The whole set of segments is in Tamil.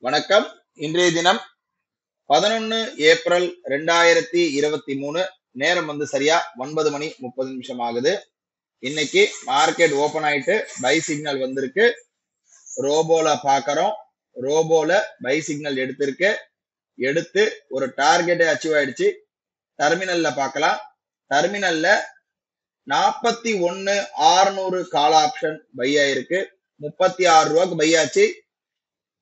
வணக்கம். இன்றைய தினம் பதினொன்னு ஏப்ரல் ரெண்டாயிரத்தி இருபத்தி மூணு. நேரம் வந்து சரியா ஒன்பது மணி முப்பது நிமிஷம் ஆகுது. இன்னைக்கு மார்க்கெட் ஓபன் ஆயிட்டு பை சிக்னல் வந்திருக்கு. ரோபோல பாக்குறோம். ரோபோல பை சிக்னல் எடுத்திருக்கு. எடுத்து ஒரு டார்கெட்டை அச்சீவ் ஆயிடுச்சு. டெர்மினல்ல பார்க்கலாம் டெர்மினல்ல நாற்பத்தி ஒன்னு ஆறுநூறு கால் ஆப்ஷன் பை ஆயிருக்கு. முப்பத்தி ஆறு ரூபாய்க்கு பை ஆச்சு.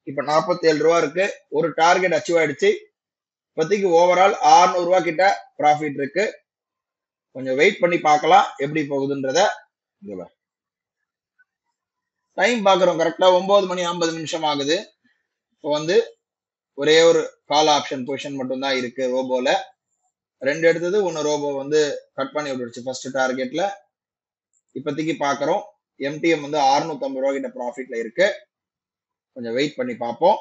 இப்ப நாற்பத்தி ஏழு ரூபா இருக்கு. ஒரு டார்கெட் அச்சீவ் ஆயிடுச்சு. இப்போதைக்கு ஓவரால் ஆறுநூறு ரூபா கிட்ட ப்ராஃபிட் இருக்கு. கொஞ்சம் வெயிட் பண்ணி பார்க்கலாம் எப்படி போகுதுன்றத. டைம் பார்க்குறோம் கரெக்டாக ஒன்பது மணி ஐம்பது நிமிஷம் ஆகுது. இப்போ வந்து ஒரே ஒரு கால் ஆப்ஷன் பொசிஷன் மட்டும்தான் இருக்கு ரோபோல. ரெண்டு எடுத்தது ஒன்று ரோபோ வந்து கட் பண்ணி விட்டுருச்சு ஃபர்ஸ்ட் டார்கெட்ல இப்போதைக்கு பார்க்குறோம். எம்டிஎம் வந்து 650 ரூபா கிட்ட ப்ராஃபிட்ல இருக்கு. கொஞ்சம் வெயிட் பண்ணி பார்ப்போம்.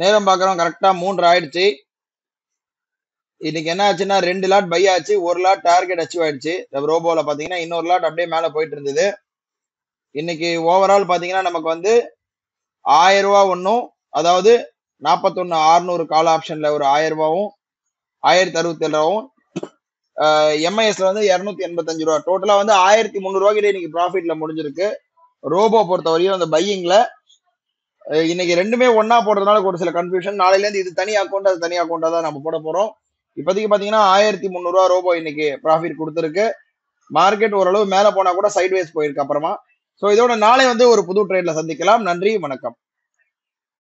நேரம் பார்க்குறோம் கரெக்டாக மூன்று ஆயிடுச்சு. இன்னைக்கு என்ன ஆச்சுன்னா ரெண்டு லாட் பை ஆச்சு ஒரு லாட் டார்கெட் அச்சீவ் ஆயிடுச்சு. ரோபோல பாத்தீங்கன்னா இன்னொரு லாட் அப்படியே மேல போயிட்டு இருந்தது. இன்னைக்கு ஓவரால் பாத்தீங்கன்னா நமக்கு வந்து ஆயிரம் ரூபா ஒன்றும் அதாவது நாற்பத்தொன்னு ஆறுநூறு கால் ஆப்ஷன்ல ஒரு ஆயிரம் ரூபாவும் ஆயிரத்தி அறுபத்தி ஏழு ரூபாவும் எம்ஐஎஸ்ல வந்து இரநூத்தி எண்பத்தஞ்சு ரூபா. டோட்டலா வந்து ஆயிரத்தி முந்நூறு கிட்ட இன்னைக்கு ப்ராஃபிட்ல முடிஞ்சிருக்கு. ரோபோ பொறுத்த வரையும் அந்த பையிங்ல இன்னைக்கு ரெண்டுமே ஒன்னா போடுறதுனால ஒரு சில கன்ஃபியூஷன் நாளையில இருந்து இது தனி அக்கௌண்ட் அது தனி அக்கௌண்டா தான் நம்ம போட போறோம். இப்போதைக்கு பாத்தீங்கன்னா ஆயிரத்தி முந்நூறுவா ரோபோ இன்னைக்கு ப்ராஃபிட் கொடுத்துருக்கு. மார்க்கெட் ஓரளவு மேல போனா கூட சைட்வேஸ் போயிருக்கு அப்புறமா. ஸோ இதோட நாளை வந்து ஒரு புது ட்ரேட்ல சந்திக்கலாம். நன்றி வணக்கம்.